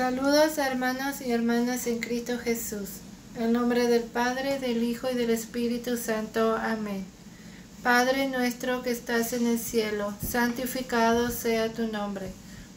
Saludos hermanos y hermanas en Cristo Jesús. En nombre del Padre, del Hijo y del Espíritu Santo. Amén. Padre nuestro que estás en el cielo, santificado sea tu nombre.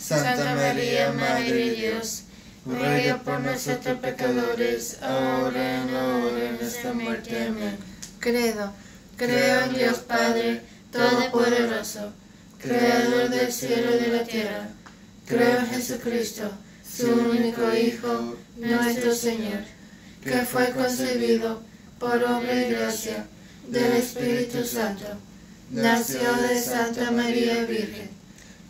Santa María, Madre de Dios, ruega por nosotros pecadores, ahora y en la hora de nuestra muerte. Amén. Credo, Creo en Dios Padre, Todopoderoso, Creador del cielo y de la tierra. Creo en Jesucristo, su único Hijo, nuestro Señor, que fue concebido por obra y gracia del Espíritu Santo. Nació de Santa María Virgen.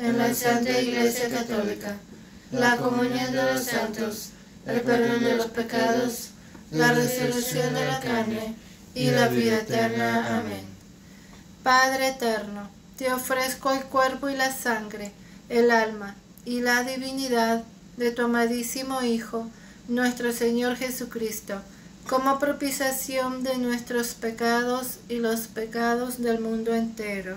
en la Santa Iglesia Católica, la comunión de los santos, el perdón de los pecados, la resurrección de la carne y la vida eterna. Amén. Padre eterno, te ofrezco el cuerpo y la sangre, el alma y la divinidad de tu amadísimo Hijo, nuestro Señor Jesucristo, como propiciación de nuestros pecados y los pecados del mundo entero.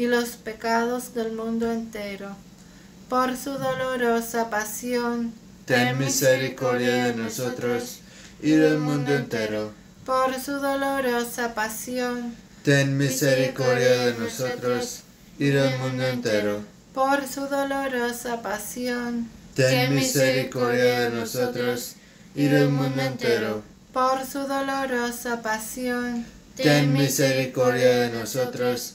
y los pecados del mundo entero. Por su dolorosa pasión, ten misericordia de nosotros y del mundo entero. Por su dolorosa pasión, ten misericordia de nosotros y del mundo entero. Por su dolorosa pasión, ten misericordia de nosotros y del mundo entero. Por su dolorosa pasión, ten misericordia de nosotros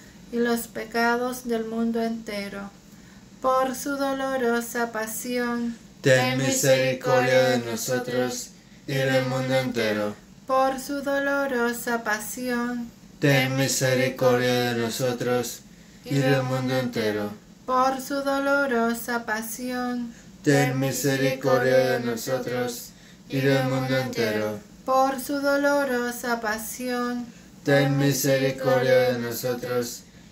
y los pecados del mundo entero. Por su dolorosa pasión, ten misericordia de nosotros y del mundo entero. Por su dolorosa pasión, ten misericordia de nosotros y del mundo entero. Por su dolorosa pasión, ten misericordia de nosotros y del mundo entero. Por su dolorosa pasión, ten misericordia de nosotros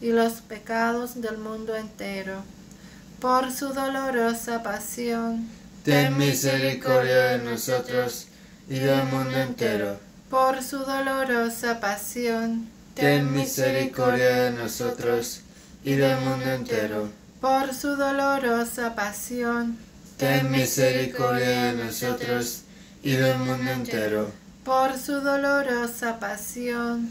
y los pecados del mundo entero. Por su dolorosa pasión, ten misericordia de nosotros y del mundo entero. Por su dolorosa pasión, ten misericordia de nosotros y del mundo entero. Por su dolorosa pasión, ten misericordia de nosotros y del mundo entero. Por su dolorosa pasión,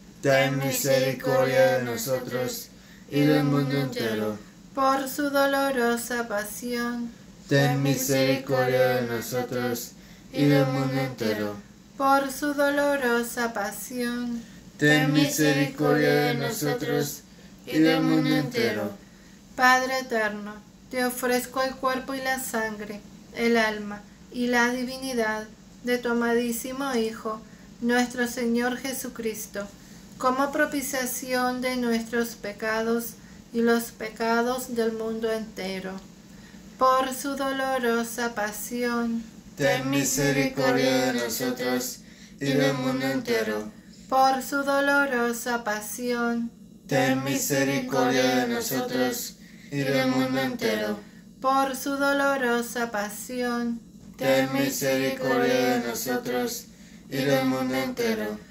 ten misericordia de nosotros y del mundo entero. Por su dolorosa pasión, ten misericordia de nosotros y del mundo entero. Por su dolorosa pasión, ten misericordia de nosotros y del mundo entero. Padre eterno, te ofrezco el cuerpo y la sangre, el alma y la divinidad de tu amadísimo Hijo, nuestro Señor Jesucristo, como propiciación de nuestros pecados y los pecados del mundo entero. Por su dolorosa pasión, ten misericordia de nosotros y del mundo entero. Por su dolorosa pasión, ten misericordia de nosotros y del mundo entero. Por su dolorosa pasión, ten misericordia de nosotros y del mundo entero.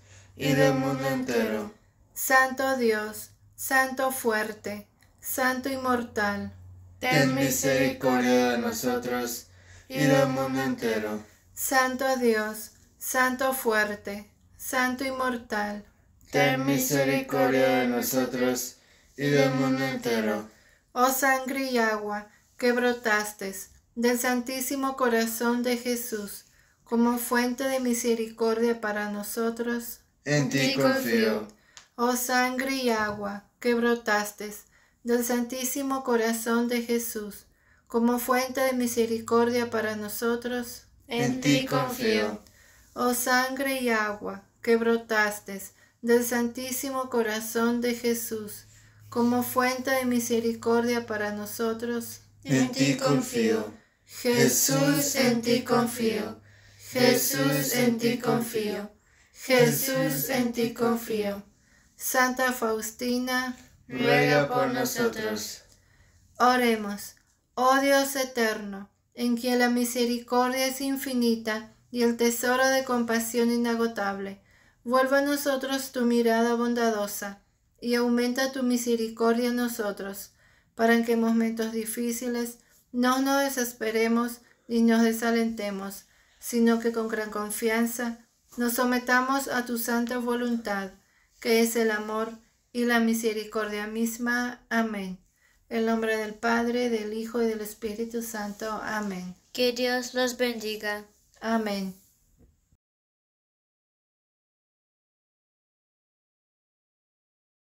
y del mundo entero. Santo Dios, Santo fuerte, Santo inmortal, ten misericordia de nosotros y del mundo entero. Santo Dios, Santo fuerte, Santo inmortal, ten misericordia de nosotros y del mundo entero. oh sangre y agua que brotaste del Santísimo Corazón de Jesús como fuente de misericordia para nosotros, en ti confío. Oh sangre y agua que brotaste del Santísimo Corazón de Jesús como fuente de misericordia para nosotros, en ti confío. Oh sangre y agua que brotaste del Santísimo Corazón de Jesús como fuente de misericordia para nosotros, en ti confío. Jesús, en ti confío. Jesús, en ti confío. Jesús, en ti confío. Santa Faustina, ruega por nosotros. Oremos. Oh Dios eterno, en quien la misericordia es infinita y el tesoro de compasión inagotable, vuelva a nosotros tu mirada bondadosa y aumenta tu misericordia en nosotros, para que en momentos difíciles no nos desesperemos ni nos desalentemos, sino que con gran confianza nos sometamos a tu santa voluntad, que es el amor y la misericordia misma. Amén. En nombre del Padre, del Hijo y del Espíritu Santo. Amén. Que Dios los bendiga. Amén.